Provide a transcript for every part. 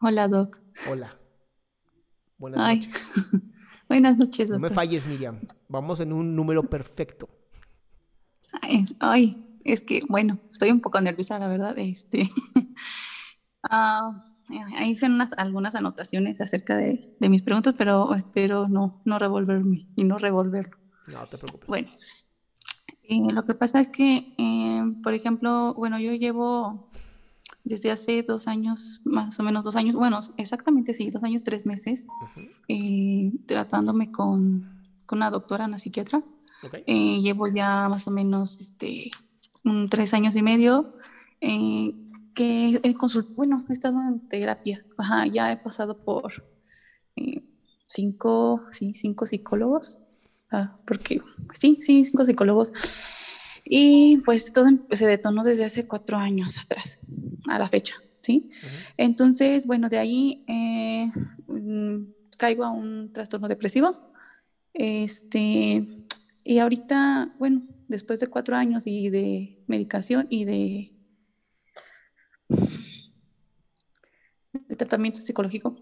Hola, Doc. Hola. Buenas noches. Buenas noches, No me falles, Miriam. Vamos en un número perfecto. Ay, ay, es que, bueno, estoy un poco nerviosa, la verdad. Este, ahí hice unas, algunas anotaciones acerca de, de, mis preguntas, pero espero no, no revolverme y no revolverlo. No te preocupes. Bueno, eh, lo que pasa es que, eh, por ejemplo, bueno, yo llevo desde hace dos años, más o menos dos años, bueno, exactamente sí, dos años, tres meses, eh, tratándome con, con, una doctora, una psiquiatra. Okay. Eh, llevo ya más o menos este, un, tres años y medio eh, que he consultado, bueno, he estado en terapia, Ajá, ya he pasado por eh, cinco, sí, cinco psicólogos, ah, porque sí, sí, cinco psicólogos. Y pues todo se detonó desde hace cuatro años atrás, a la fecha, ¿sí? Uh -huh. Entonces, bueno, de ahí eh, caigo a un trastorno depresivo. Este, y ahorita, bueno, después de cuatro años y de medicación y de, de tratamiento psicológico,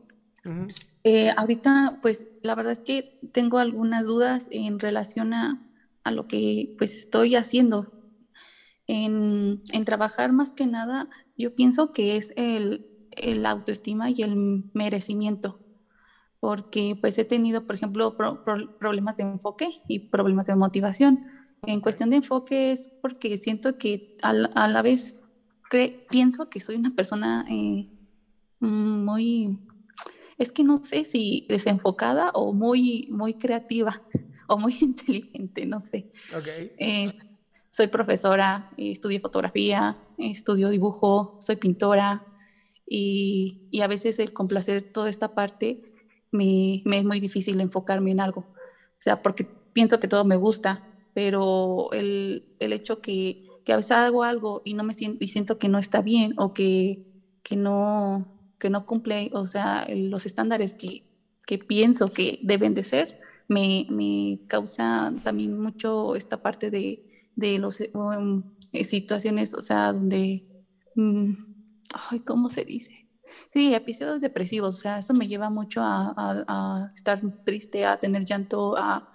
uh -huh. eh, ahorita, pues la verdad es que tengo algunas dudas en relación a a lo que pues estoy haciendo. En, en, trabajar más que nada, yo pienso que es el, el autoestima y el merecimiento, porque pues he tenido, por ejemplo, pro, pro, problemas de enfoque y problemas de motivación. En cuestión de enfoque es porque siento que a, a la vez cre pienso que soy una persona eh, muy, es que no sé si desenfocada o muy, muy creativa o muy inteligente, no sé. Okay. Eh, soy profesora, estudio fotografía, estudio dibujo, soy pintora y, y, a veces el complacer toda esta parte me, me, es muy difícil enfocarme en algo. O sea, porque pienso que todo me gusta, pero el, el hecho que, que, a veces hago algo y, no me siento, y siento que no está bien o que, que, no, que no cumple, o sea, los estándares que, que pienso que deben de ser, me, me, causa también mucho esta parte de, de los um, situaciones, o sea, donde, um, ay, ¿cómo se dice? Sí, episodios depresivos, o sea, eso me lleva mucho a, a, a estar triste, a tener llanto, a,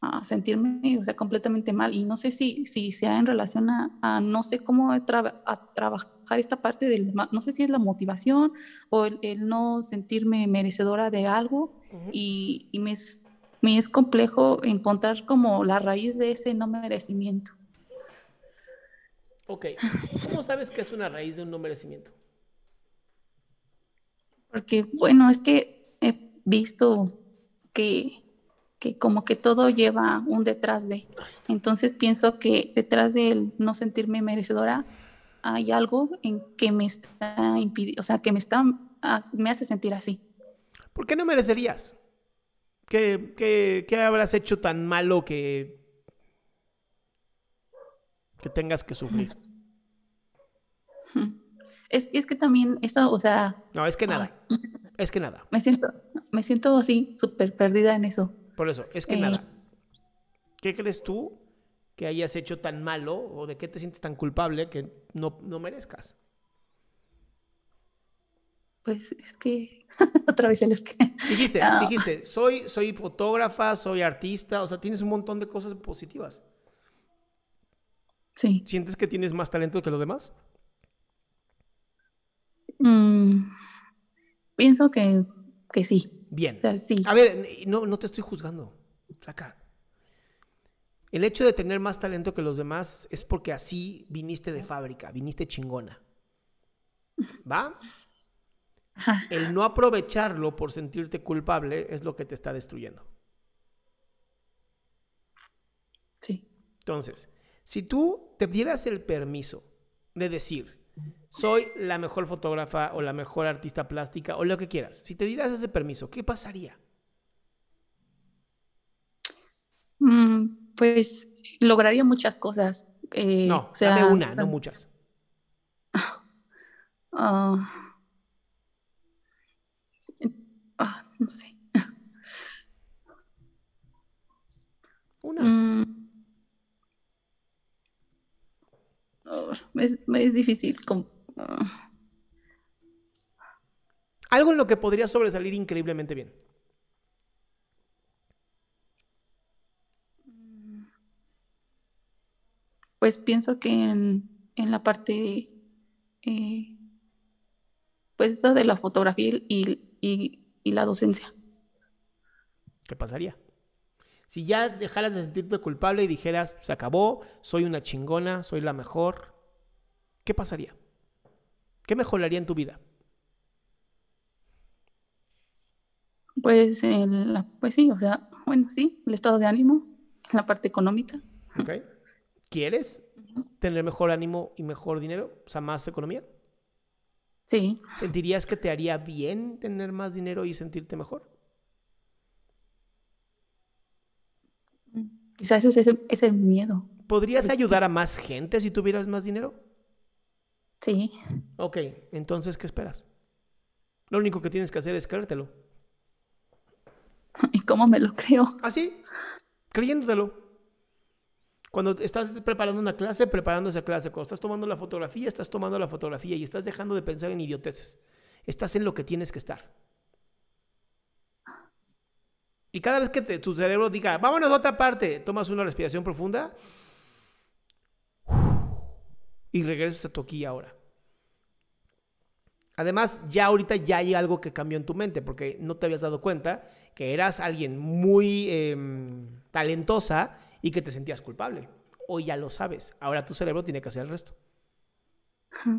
a, sentirme, o sea, completamente mal. Y no sé si, si sea en relación a, a no sé cómo tra trabajar esta parte del, no sé si es la motivación o el, el no sentirme merecedora de algo uh -huh. y, y me es me es complejo encontrar como la raíz de ese no merecimiento. Ok, ¿cómo sabes que es una raíz de un no merecimiento? Porque, bueno, es que he visto que, que como que todo lleva un detrás de. Entonces pienso que detrás del no sentirme merecedora hay algo en que me está impidiendo, o sea, que me está, me hace sentir así. ¿Por qué no merecerías? ¿Qué, qué, qué habrás hecho tan malo que, que tengas que sufrir? Es, es, que también eso, o sea... No, es que nada. Es que nada. Me siento, me siento así, súper perdida en eso. Por eso, es que eh, nada. ¿Qué crees tú que hayas hecho tan malo o de qué te sientes tan culpable que no, no merezcas? Pues es que otra vez el es que dijiste, no. dijiste, soy, soy fotógrafa, soy artista, o sea, tienes un montón de cosas positivas. Sí. ¿Sientes que tienes más talento que los demás? Mm, pienso que, que sí. Bien. O sea, sí. A ver, no, no te estoy juzgando, flaca. El hecho de tener más talento que los demás es porque así viniste de fábrica, viniste chingona. ¿Va? Ajá. El no aprovecharlo por sentirte culpable es lo que te está destruyendo. Sí. Entonces, si tú te dieras el permiso de decir, soy la mejor fotógrafa o la mejor artista plástica o lo que quieras, si te dieras ese permiso, ¿qué pasaría? Mm, pues lograría muchas cosas. Eh, no, o sea, dame una, no muchas. Uh, Ah, no sé. Una. Mm. Oh, es, es, difícil. Con, uh. Algo en lo que podría sobresalir increíblemente bien. Pues pienso que en, la parte, eh, pues esa de la fotografía y, la docencia. ¿Qué pasaría? Si ya dejaras de sentirte culpable y dijeras, se acabó, soy una chingona, soy la mejor, ¿qué pasaría? ¿Qué mejoraría en tu vida? Pues, pues sí, o sea, bueno, sí, el estado de ánimo, la parte económica. Okay. ¿Quieres tener mejor ánimo y mejor dinero? O sea, más economía. Sí. ¿Sentirías que te haría bien tener más dinero y sentirte mejor? Quizás ese es el miedo. ¿Podrías ayudar a más gente si tuvieras más dinero? Sí. Ok, entonces, ¿qué esperas? Lo único que tienes que hacer es creértelo. ¿Y cómo me lo creo? Así, ¿Ah, creyéndotelo. Cuando estás preparando una clase, preparando esa clase. Cuando estás tomando la fotografía, estás tomando la fotografía y estás dejando de pensar en idioteces. Estás en lo que tienes que estar. Y cada vez que tu cerebro diga, vámonos a otra parte, tomas una respiración profunda y regresas a tu aquí ahora. Además, ya ahorita ya hay algo que cambió en tu mente, porque no te habías dado cuenta que eras alguien muy em, talentosa y que te sentías culpable. Hoy ya lo sabes. Ahora tu cerebro tiene que hacer el resto.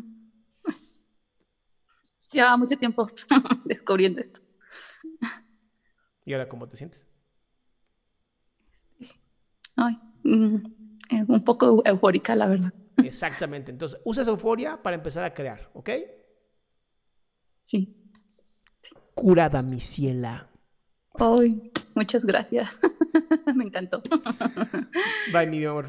Lleva mucho tiempo descubriendo esto. ¿Y ahora cómo te sientes? Ay, mm, eh, un poco eufórica, la verdad. Exactamente. Entonces, usa esa euforia para empezar a crear, ¿ok? Sí. Curada, mi ciela. Ay, muchas gracias. Me encantó. Bye, mi amor.